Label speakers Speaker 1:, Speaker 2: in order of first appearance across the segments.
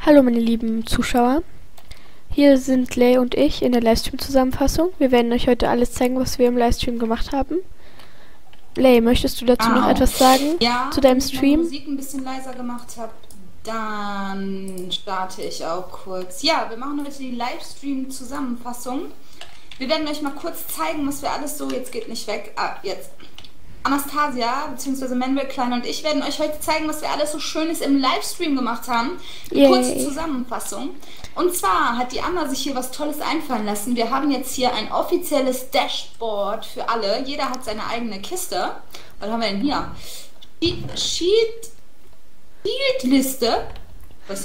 Speaker 1: Hallo meine lieben Zuschauer. Hier sind Lay und ich in der Livestream-Zusammenfassung. Wir werden euch heute alles zeigen, was wir im Livestream gemacht haben. Lay, möchtest du dazu noch etwas sagen
Speaker 2: ja,
Speaker 1: zu deinem
Speaker 2: wenn ich
Speaker 1: Stream?
Speaker 2: Musik ein bisschen leiser gemacht habe, dann starte ich auch kurz. Ja, wir machen heute die Livestream-Zusammenfassung. Wir werden euch mal kurz zeigen, was wir alles so, jetzt geht nicht weg, ah, jetzt. Anastasia bzw. Manuel Klein und ich werden euch heute zeigen, was wir alles so Schönes im Livestream gemacht haben. Eine
Speaker 1: Yay.
Speaker 2: kurze Zusammenfassung. Und zwar hat die Anna sich hier was Tolles einfallen lassen. Wir haben jetzt hier ein offizielles Dashboard für alle. Jeder hat seine eigene Kiste. Was haben wir denn hier? Sheet, Sheet, Shield-Liste.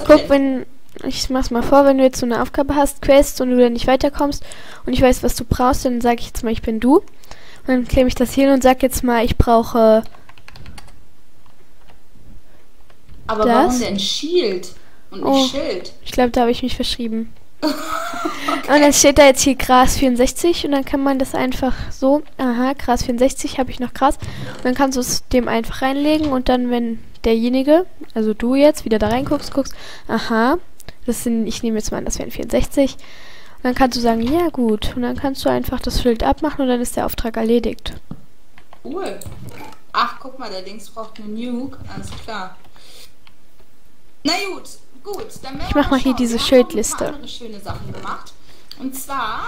Speaker 1: Guck, wenn ich mach's mal vor, wenn du jetzt so eine Aufgabe hast, Quest und du dann nicht weiterkommst und ich weiß, was du brauchst, dann sage ich jetzt mal, ich bin du. Dann klemme ich das hier hin und sag jetzt mal, ich brauche
Speaker 2: Aber
Speaker 1: das?
Speaker 2: warum denn Shield und
Speaker 1: Oh.
Speaker 2: Schild?
Speaker 1: Ich glaube, da habe ich mich verschrieben. Und dann steht da jetzt hier Gras 64 und dann kann man das einfach so, aha, Gras 64, habe ich noch Gras. Und dann kannst du es dem einfach reinlegen und dann, wenn derjenige, also du jetzt, wieder da reinguckst, guckst, aha, das sind, ich nehme jetzt mal an, das wären 64. Dann kannst du sagen, ja gut. Und dann kannst du einfach das Schild abmachen und dann ist der Auftrag erledigt.
Speaker 2: Cool. Ach, guck mal, der Dings braucht eine Nuke. Alles klar. Na gut, gut. Dann
Speaker 1: Ich mach mal hier
Speaker 2: schauen.
Speaker 1: diese
Speaker 2: Wir haben
Speaker 1: Schildliste.
Speaker 2: andere schöne Sachen gemacht. Und zwar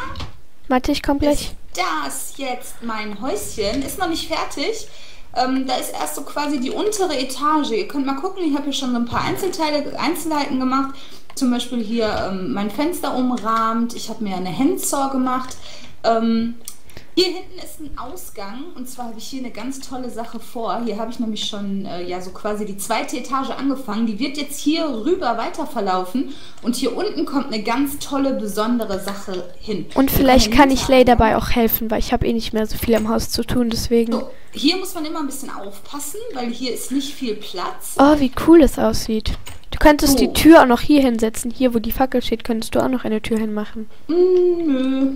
Speaker 1: Warte, ich komme gleich.
Speaker 2: ist das jetzt mein Häuschen. Ist noch nicht fertig. Ähm, da ist erst so quasi die untere Etage. Ihr könnt mal gucken, ich habe hier schon so ein paar Einzelteile, Einzelheiten gemacht. Zum Beispiel hier ähm, mein Fenster umrahmt. Ich habe mir eine Handsaw gemacht. Ähm, hier hinten ist ein Ausgang und zwar habe ich hier eine ganz tolle Sache vor. Hier habe ich nämlich schon äh, ja so quasi die zweite Etage angefangen. Die wird jetzt hier rüber weiter verlaufen und hier unten kommt eine ganz tolle besondere Sache hin.
Speaker 1: Und vielleicht kann ich Lay dabei auch helfen, weil ich habe eh nicht mehr so viel im Haus zu tun, deswegen.
Speaker 2: So, hier muss man immer ein bisschen aufpassen, weil hier ist nicht viel Platz.
Speaker 1: Oh, wie cool das aussieht. Du könntest
Speaker 2: So.
Speaker 1: die Tür auch noch hier hinsetzen. Hier, wo die Fackel steht, könntest du auch noch eine Tür hinmachen.
Speaker 2: Mm, nö.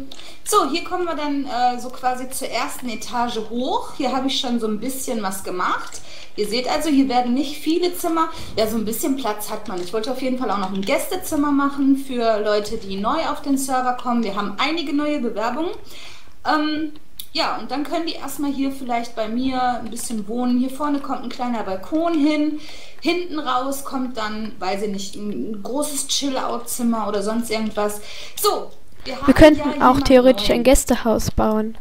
Speaker 2: So, hier kommen wir dann äh, so quasi zur ersten Etage hoch. Hier habe ich schon so ein bisschen was gemacht. Ihr seht also, hier werden nicht viele Zimmer. Ja, so ein bisschen Platz hat man. Ich wollte auf jeden Fall auch noch ein Gästezimmer machen für Leute, die neu auf den Server kommen. Wir haben einige neue Bewerbungen. Ähm, ja, und dann können die erstmal hier vielleicht bei mir ein bisschen wohnen. Hier vorne kommt ein kleiner Balkon hin. Hinten raus kommt dann, weiß ich nicht, ein großes Chill-Out-Zimmer oder sonst irgendwas. So, wir, haben
Speaker 1: Wir könnten
Speaker 2: ja
Speaker 1: auch theoretisch ein. Gästehaus bauen.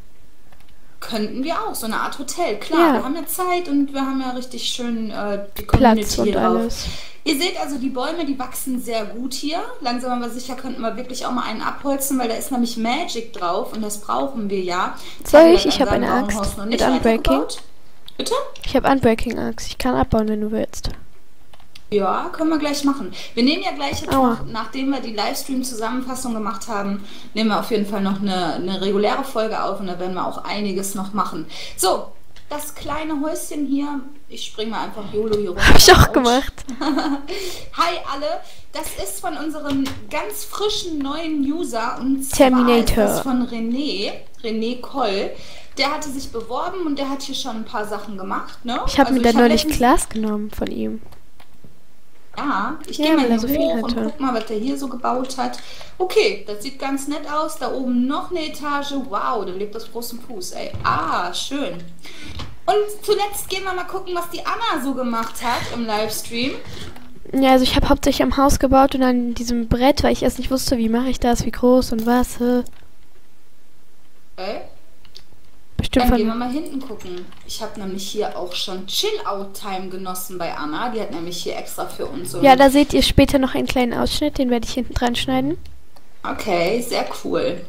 Speaker 2: Könnten wir auch, so eine Art Hotel. Klar,
Speaker 1: Ja.
Speaker 2: wir haben ja Zeit und wir haben ja richtig schön äh, die
Speaker 1: Platz
Speaker 2: Community
Speaker 1: und
Speaker 2: hier drauf.
Speaker 1: alles.
Speaker 2: Ihr seht also, die Bäume, die wachsen sehr gut hier. Langsam aber sicher könnten wir wirklich auch mal einen abholzen, weil da ist nämlich Magic drauf und das brauchen wir ja. Das
Speaker 1: Soll ich? Ich
Speaker 2: in
Speaker 1: hab eine Axt mit Unbreaking.
Speaker 2: Bitte?
Speaker 1: Ich habe Unbreaking Axe. Ich kann abbauen, wenn du willst.
Speaker 2: Ja, können wir gleich machen. Wir nehmen ja gleich jetzt noch, nachdem wir die Livestream-Zusammenfassung gemacht haben, nehmen wir auf jeden Fall noch eine, eine reguläre Folge auf und da werden wir auch einiges noch machen. So, das kleine Häuschen hier, ich springe mal einfach YOLO hier runter.
Speaker 1: Hab ich auch gemacht.
Speaker 2: Hi alle, das ist von unserem ganz frischen neuen User und zwar
Speaker 1: Terminator.
Speaker 2: ist das von René, René Koll. Der hatte sich beworben und der hat hier schon ein paar Sachen gemacht. Ne?
Speaker 1: Ich habe
Speaker 2: Also
Speaker 1: mir da
Speaker 2: hab
Speaker 1: neulich
Speaker 2: letztens-
Speaker 1: Glas genommen von ihm.
Speaker 2: ja, ich
Speaker 1: Ja,
Speaker 2: gehe mal
Speaker 1: er
Speaker 2: hier
Speaker 1: so viel
Speaker 2: hoch und guck mal, was der hier so gebaut hat. Okay, das sieht ganz nett aus. Da oben noch eine Etage. Wow, da lebt das großen Fuß, ey. Ah, schön. Und zuletzt gehen wir mal gucken, was die Anna so gemacht hat im Livestream.
Speaker 1: Ja, also ich habe hauptsächlich am Haus gebaut und an diesem Brett, weil ich erst nicht wusste, wie mache ich das, wie groß und was. äh,
Speaker 2: Okay.
Speaker 1: Bestimmt
Speaker 2: Dann gehen wir
Speaker 1: von.
Speaker 2: mal hinten gucken. Ich habe nämlich hier auch schon Chill-Out-Time genossen bei Anna. Die hat nämlich hier extra für uns so
Speaker 1: Ja, da seht ihr später noch einen kleinen Ausschnitt, den werde ich hinten dran schneiden.
Speaker 2: Okay, sehr cool.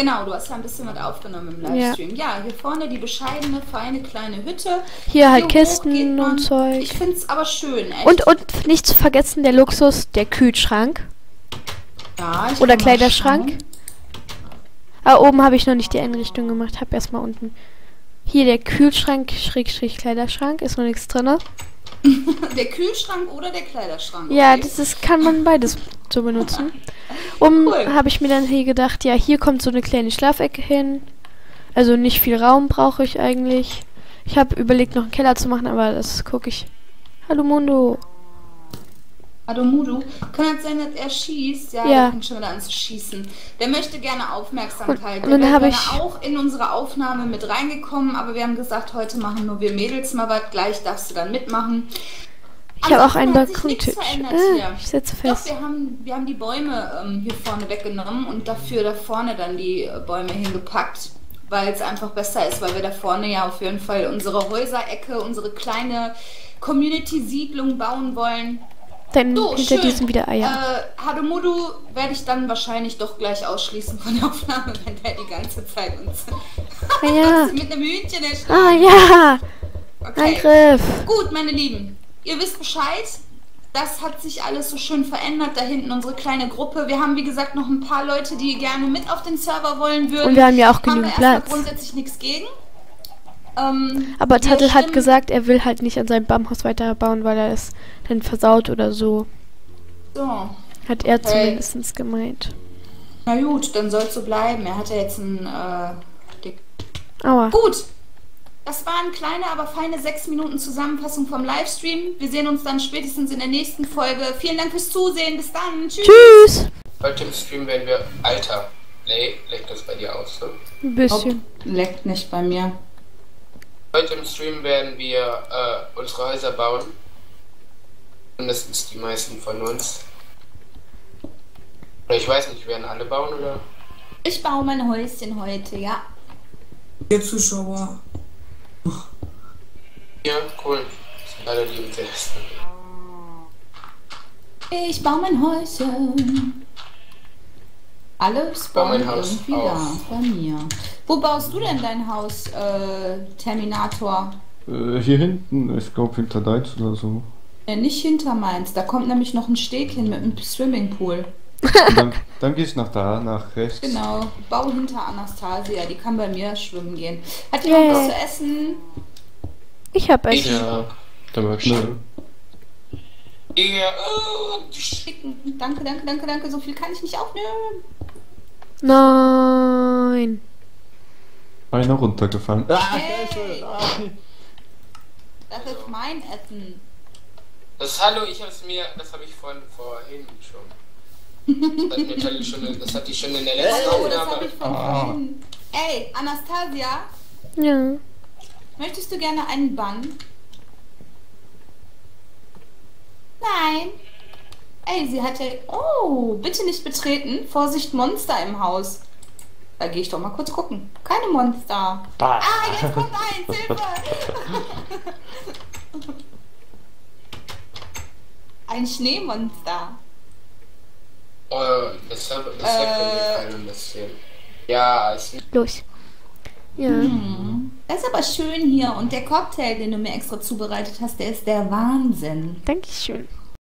Speaker 2: Genau, du hast ja ein bisschen was aufgenommen im
Speaker 1: Ja.
Speaker 2: Livestream. Ja, hier vorne die bescheidene, feine kleine Hütte.
Speaker 1: Hier halt Kisten und Zeug.
Speaker 2: Ich finde es aber schön, echt.
Speaker 1: Und, und nicht zu vergessen der Luxus, der Kühlschrank.
Speaker 2: ja, ich
Speaker 1: Oder Kleiderschrank. Ah, oben habe ich noch nicht die Einrichtung gemacht, habe erstmal unten. Hier der Kühlschrank, Schrägstrich Kleiderschrank, ist noch nichts drin.
Speaker 2: Der Kühlschrank oder der Kleiderschrank?
Speaker 1: Ja,
Speaker 2: okay?
Speaker 1: das ist, kann man beides so benutzen. Um
Speaker 2: Cool.
Speaker 1: habe ich mir dann hier gedacht, ja, hier kommt so eine kleine Schlafecke hin. Also nicht viel Raum brauche ich eigentlich. Ich habe überlegt, noch einen Keller zu machen, aber das gucke ich. Hallo Mundo.
Speaker 2: Adomudu, kann das sein, dass er schießt? Ja,
Speaker 1: Ja.
Speaker 2: der fängt schon wieder an zu schießen. Der möchte gerne Aufmerksamkeit.
Speaker 1: Und- und dann
Speaker 2: der
Speaker 1: habe
Speaker 2: wäre
Speaker 1: ich-
Speaker 2: auch in unsere Aufnahme mit reingekommen, aber wir haben gesagt, heute machen nur wir Mädels mal was. Gleich darfst du dann mitmachen.
Speaker 1: Ich habe auch einen Balkontisch. Ah, ich setze
Speaker 2: Doch,
Speaker 1: fest.
Speaker 2: wir haben, wir haben die Bäume ähm, hier vorne weggenommen und dafür da vorne dann die äh, Bäume hingepackt, weil es einfach besser ist, weil wir da vorne ja auf jeden Fall unsere Häuserecke, unsere kleine Community-Siedlung bauen wollen.
Speaker 1: Dann
Speaker 2: So,
Speaker 1: hinter
Speaker 2: schön.
Speaker 1: diesem wieder Eier.
Speaker 2: Äh, Hadomudu werde ich dann wahrscheinlich doch gleich ausschließen von der Aufnahme, wenn der die ganze Zeit uns
Speaker 1: Ah ja.
Speaker 2: mit einem Hühnchen erschlagen.
Speaker 1: Ah ja.
Speaker 2: Okay.
Speaker 1: Angriff.
Speaker 2: Gut, meine Lieben, ihr wisst Bescheid. Das hat sich alles so schön verändert. Da hinten unsere kleine Gruppe. Wir haben, wie gesagt, noch ein paar Leute, die gerne mit auf den Server wollen würden.
Speaker 1: Und wir haben ja auch
Speaker 2: haben wir
Speaker 1: genügend
Speaker 2: erstmal
Speaker 1: Platz.
Speaker 2: grundsätzlich nichts gegen. Ähm,
Speaker 1: Aber Tattel hat gesagt, er will halt nicht an seinem Baumhaus weiterbauen, weil er es dann versaut oder so.
Speaker 2: So,
Speaker 1: Hat er
Speaker 2: Hey.
Speaker 1: zumindest gemeint.
Speaker 2: na gut, dann soll es so bleiben. Er hat ja jetzt ein äh, dick
Speaker 1: Aua.
Speaker 2: Gut. Das waren kleine, aber feine sechs Minuten Zusammenfassung vom Livestream. Wir sehen uns dann spätestens in der nächsten Folge. Vielen Dank fürs Zusehen. Bis dann. Tschüss.
Speaker 1: Tschüss.
Speaker 3: Heute im Stream werden wir. Alter, nee, leckt das bei dir aus, ne?
Speaker 1: Ein bisschen.
Speaker 2: Leckt nicht bei mir.
Speaker 3: Heute im Stream werden wir äh, unsere Häuser bauen. Mindestens die meisten von uns. Oder ich weiß nicht, werden alle bauen oder?
Speaker 2: Ich baue mein Häuschen heute, ja.
Speaker 4: Ihr Zuschauer.
Speaker 3: Ja, cool. Sind alle die Interessen.
Speaker 2: Ich baue mein Häuschen. Alle spawnen irgendwie da, bei mir. Wo baust du denn dein Haus, äh, Terminator?
Speaker 5: Äh, hier hinten, ich glaube hinter deins oder so.
Speaker 2: Äh, nicht hinter meins. Da kommt nämlich noch ein Steg hin mit einem Swimmingpool.
Speaker 5: Dann, dann gehst nach da, nach rechts.
Speaker 2: Genau. Bau hinter Anastasia. Die kann bei mir schwimmen gehen. Hat jemand
Speaker 1: Yay.
Speaker 2: was zu essen?
Speaker 1: Ich hab Essen.
Speaker 3: Ja.
Speaker 5: Dann möchte ich.
Speaker 3: Ja, oh,
Speaker 2: Schicken. Danke, danke, danke, danke. So viel kann ich nicht aufnehmen.
Speaker 1: Nein.
Speaker 5: Einer runtergefallen. Ah,
Speaker 2: Hey.
Speaker 5: Ah.
Speaker 2: Das ist mein Essen.
Speaker 3: Das Hallo, ich hab's mir, das habe ich von vorhin schon. Das hat, mir Charlie schon, das hat die schon in der letzten
Speaker 2: Hallo, das habe
Speaker 3: Aufnahme.
Speaker 2: ich von vorhin. Ey, Anastasia,
Speaker 1: Ja.
Speaker 2: möchtest du gerne einen Bann? Nein. Ey, sie hat ja... Oh, bitte nicht betreten. Vorsicht, Monster im Haus. Da gehe ich doch mal kurz gucken. Keine Monster. Ah, jetzt kommt eins. Hilfe. Ein Schneemonster.
Speaker 3: Oh, das hat das hat
Speaker 2: Äh.
Speaker 3: bisschen. Ja, es
Speaker 1: Los. Ja.
Speaker 2: Das ist aber schön hier. Und der Cocktail, den du mir extra zubereitet hast, der ist der Wahnsinn.
Speaker 1: Dankeschön.